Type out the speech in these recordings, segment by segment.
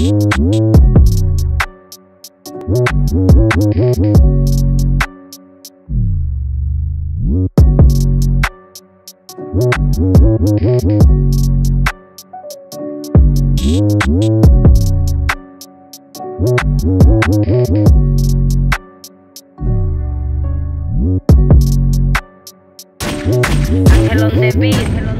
Angel you the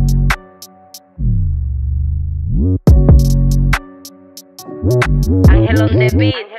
Ángel on the beat.